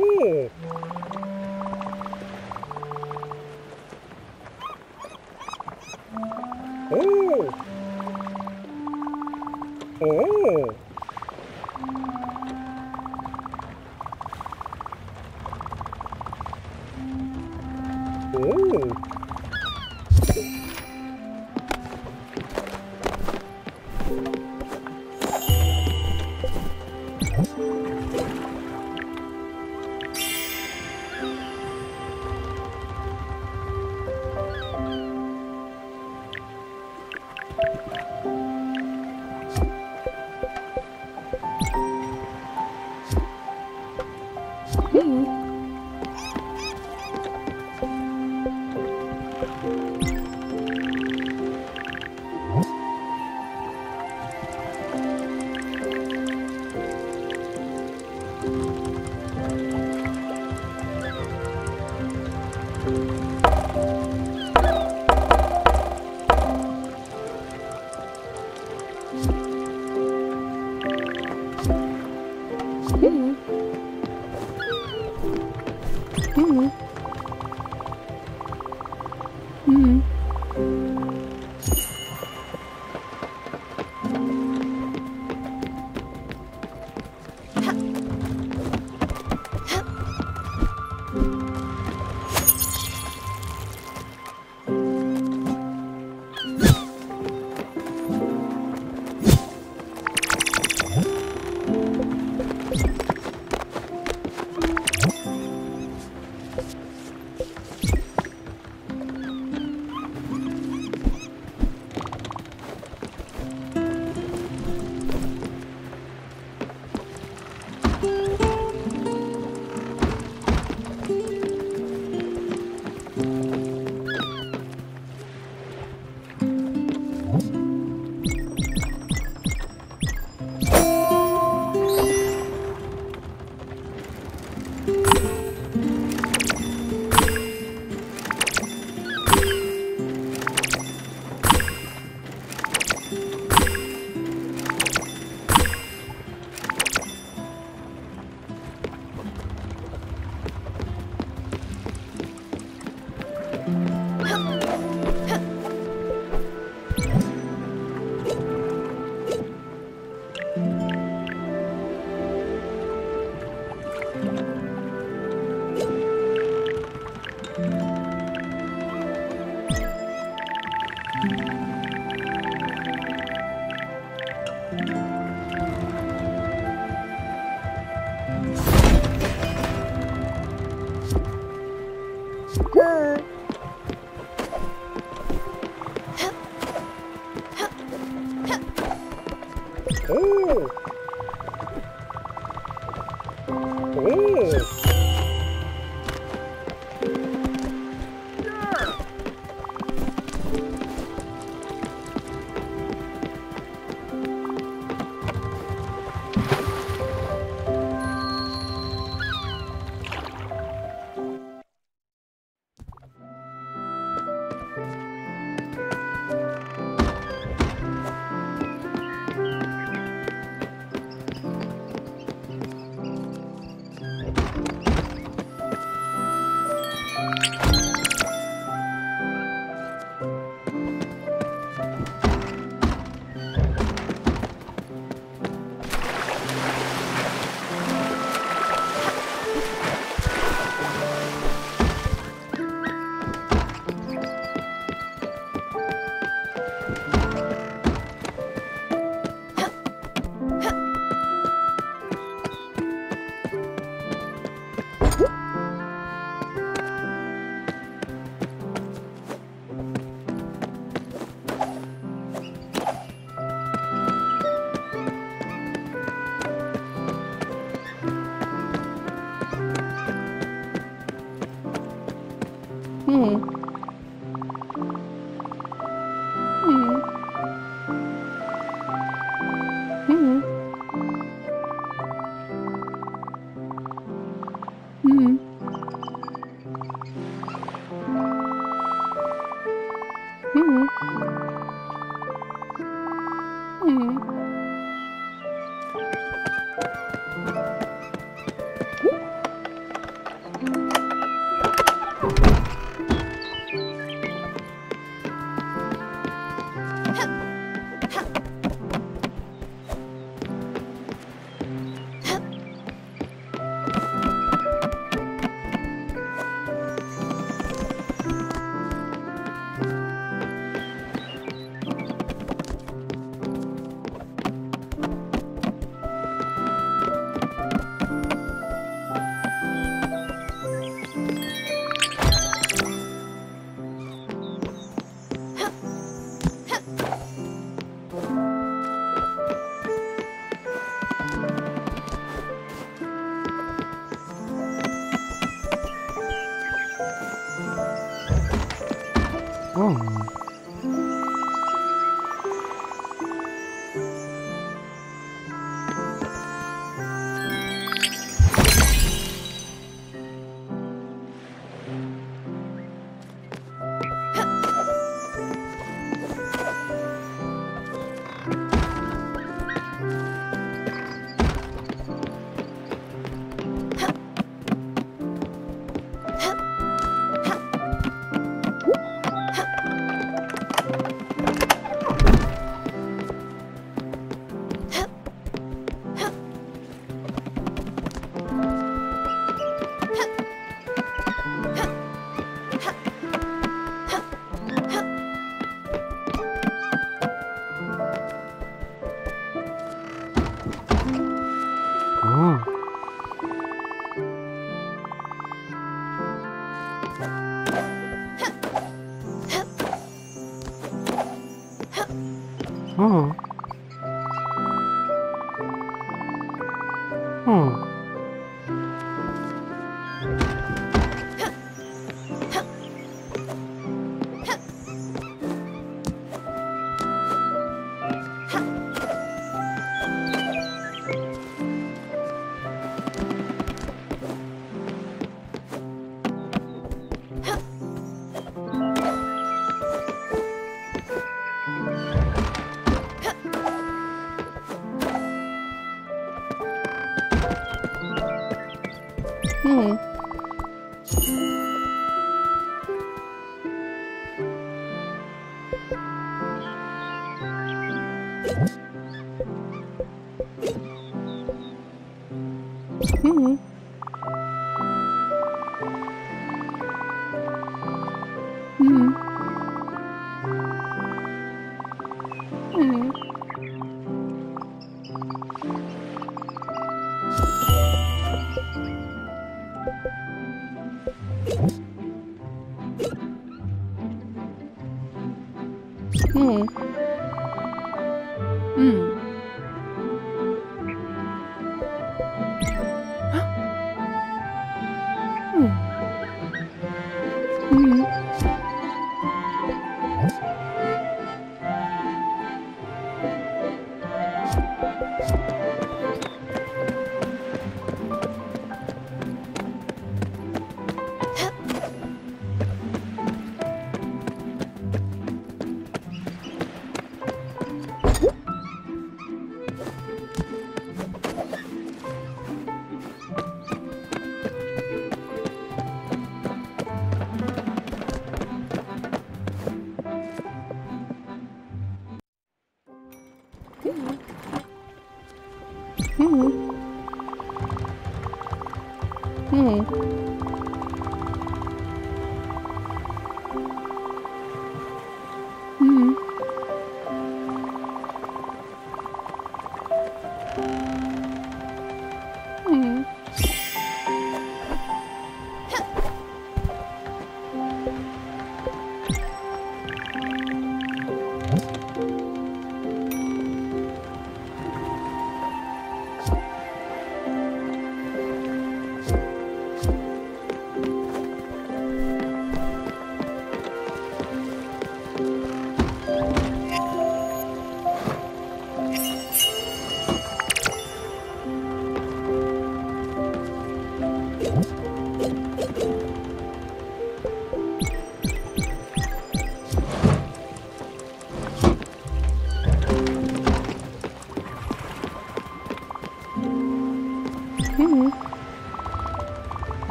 Oh! Oh! Oh!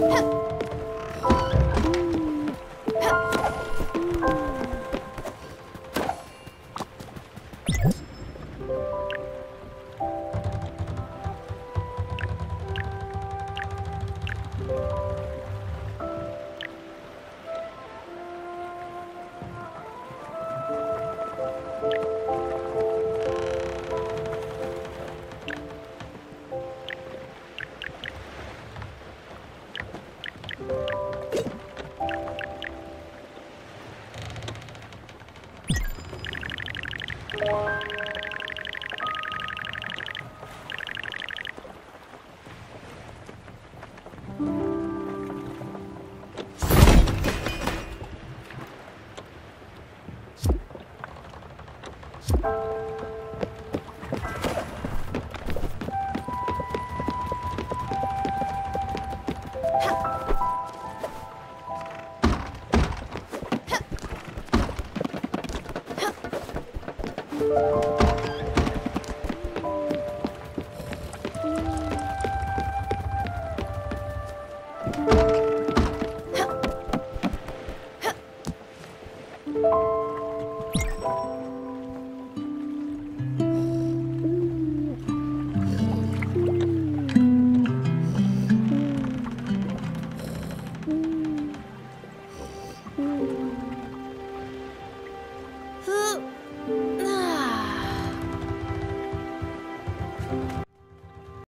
哼。